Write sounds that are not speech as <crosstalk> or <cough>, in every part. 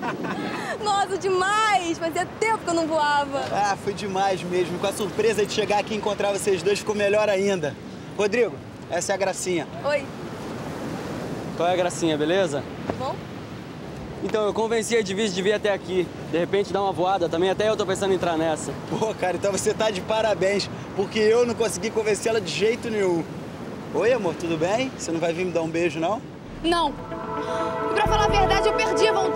<laughs> Nossa, demais! Fazia tempo que eu não voava. Ah, foi demais mesmo. Com a surpresa de chegar aqui e encontrar vocês dois, ficou melhor ainda. Rodrigo, essa é a Gracinha. Oi, Qual é a gracinha, beleza? tá bom? Então, eu convenci a Divisa de vir até aqui. De repente, dar uma voada também. Até eu tô pensando em entrar nessa. Pô, cara, então você tá de parabéns, porque eu não consegui convencê-la de jeito nenhum. Oi, amor, tudo bem? Você não vai vir me dar um beijo, não? Não. E pra falar a verdade, eu perdi a vontade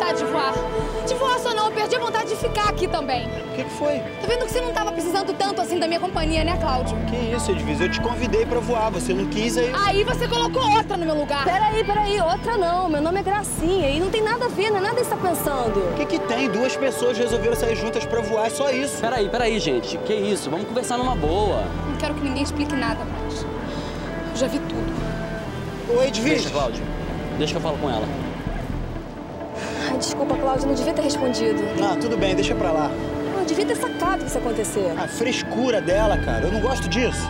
vontade de ficar aqui também. O que, que foi? Tá vendo que você não tava precisando tanto assim da minha companhia, né, Cláudio? Que isso, Edvisa? Eu te convidei pra voar, você não quis aí. Aí você colocou outra no meu lugar. Peraí, peraí, outra não. Meu nome é Gracinha e não tem nada a ver, não é nada que você tá pensando. O que, que tem? Duas pessoas resolveram sair juntas pra voar, é só isso. Peraí, peraí, gente. Que isso? Vamos conversar numa boa. Não quero que ninguém explique nada mais. Eu já vi tudo. Oi, Edvisa. Deixa, Cláudio. Deixa que eu falo com ela. Ai, desculpa, Cláudio, não devia ter respondido. Ah, tudo bem, deixa pra lá. Eu devia ter sacado que isso acontecer. A frescura dela, cara, eu não gosto disso.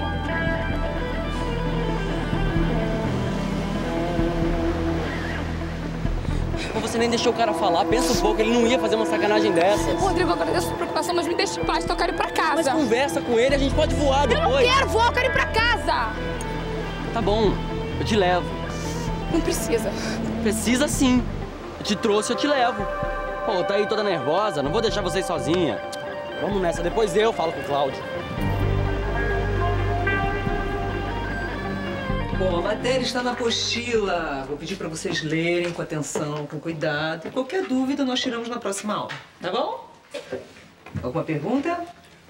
Pô, você nem deixou o cara falar. Pensa um pouco, ele não ia fazer uma sacanagem dessas. Rodrigo, eu agradeço a sua preocupação, mas me deixe em paz, que eu quero ir pra Mas casa. conversa com ele, a gente pode voar Eu não depois. quero voar, eu quero ir pra casa. Tá bom, eu te levo. Não precisa. Precisa sim. Eu te trouxe, eu te levo. Pô, tá aí toda nervosa, não vou deixar vocês sozinha. Vamos nessa, depois eu falo com o Cláudio. Bom, a matéria está na apostila. Vou pedir para vocês lerem com atenção, com cuidado. Qualquer dúvida nós tiramos na próxima aula. Tá bom? Alguma pergunta?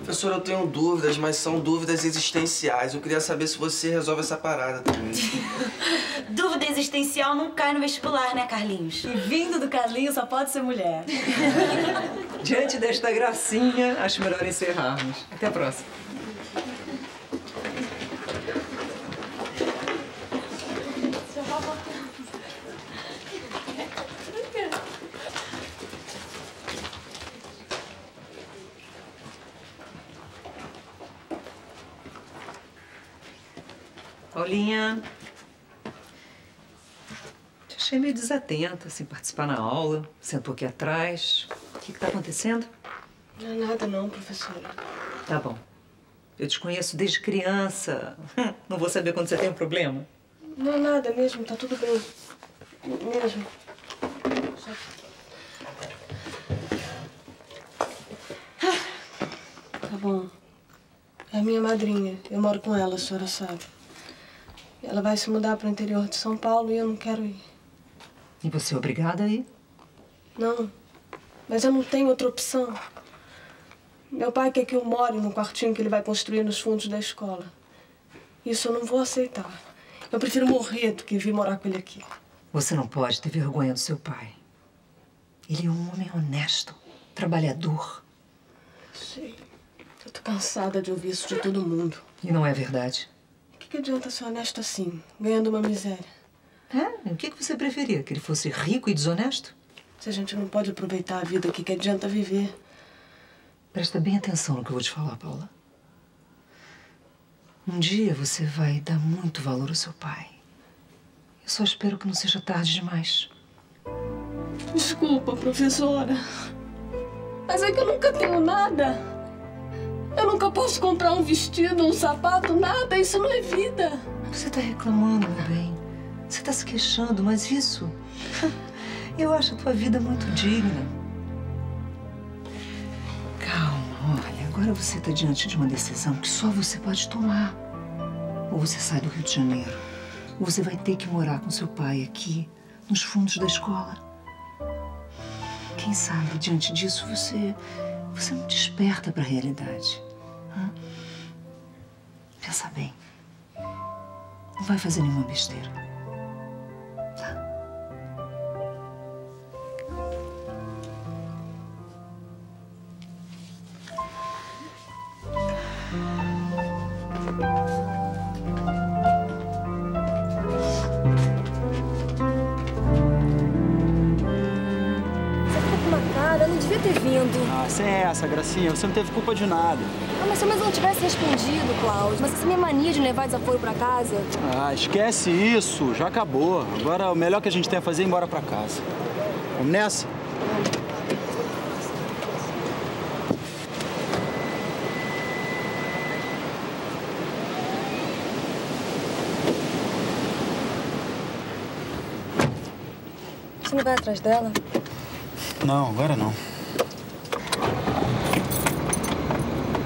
Professor, eu tenho dúvidas, mas são dúvidas existenciais. Eu queria saber se você resolve essa parada também. <laughs> Dúvida existencial não cai no vestibular, né, Carlinhos? E vindo do Carlinhos só pode ser mulher. <laughs> Diante desta gracinha, acho melhor encerrarmos. Até a próxima. Paulinha. Te achei meio desatenta, sem participar na aula. Sentou aqui atrás. O que está acontecendo? Não é nada não, professora. Tá bom. Eu te conheço desde criança. <laughs> Não vou saber quando você tem um problema. Não é nada mesmo, tá tudo bem. Mesmo. Tá bom. É a minha madrinha. Eu moro com ela, a senhora sabe. Ela vai se mudar para o interior de São Paulo e eu não quero ir. E você é obrigada a ir? Não. Mas eu não tenho outra opção. Meu pai quer que eu more no quartinho que ele vai construir nos fundos da escola. Isso eu não vou aceitar. Eu prefiro morrer do que vir morar com ele aqui. Você não pode ter vergonha do seu pai. Ele é um homem honesto, trabalhador. Sei. Eu tô cansada de ouvir isso de todo mundo. E não é verdade. Que, que adianta ser honesto assim, ganhando uma miséria? É? O que que você preferia? Que ele fosse rico e desonesto? Se a gente não pode aproveitar a vida, o que, que adianta viver? Presta bem atenção no que eu vou te falar, Paula. Um dia você vai dar muito valor ao seu pai. Eu só espero que não seja tarde demais. Desculpa, professora. Mas é que eu nunca tenho nada. Eu nunca posso comprar um vestido, um sapato, nada. Isso não é vida. Você tá reclamando, meu bem. Você tá se queixando, mas isso. <laughs> Eu acho a tua vida muito digna. Calma, olha. Agora você tá diante de uma decisão que só você pode tomar. Ou você sai do Rio de Janeiro, ou você vai ter que morar com seu pai aqui, nos fundos da escola. Quem sabe, diante disso, você. Você não desperta para a realidade. Pensa bem. Não vai fazer nenhuma besteira. ter vindo. Ah, você é essa, Gracinha. Você não teve culpa de nada. Ah, mas se eu não tivesse respondido, Cláudio. Mas essa minha mania de levar desaforo pra casa... Ah, esquece isso. Já acabou. Agora o melhor que a gente tem a fazer é ir embora pra casa. Vamos nessa? Você não vai atrás dela? Não, agora não.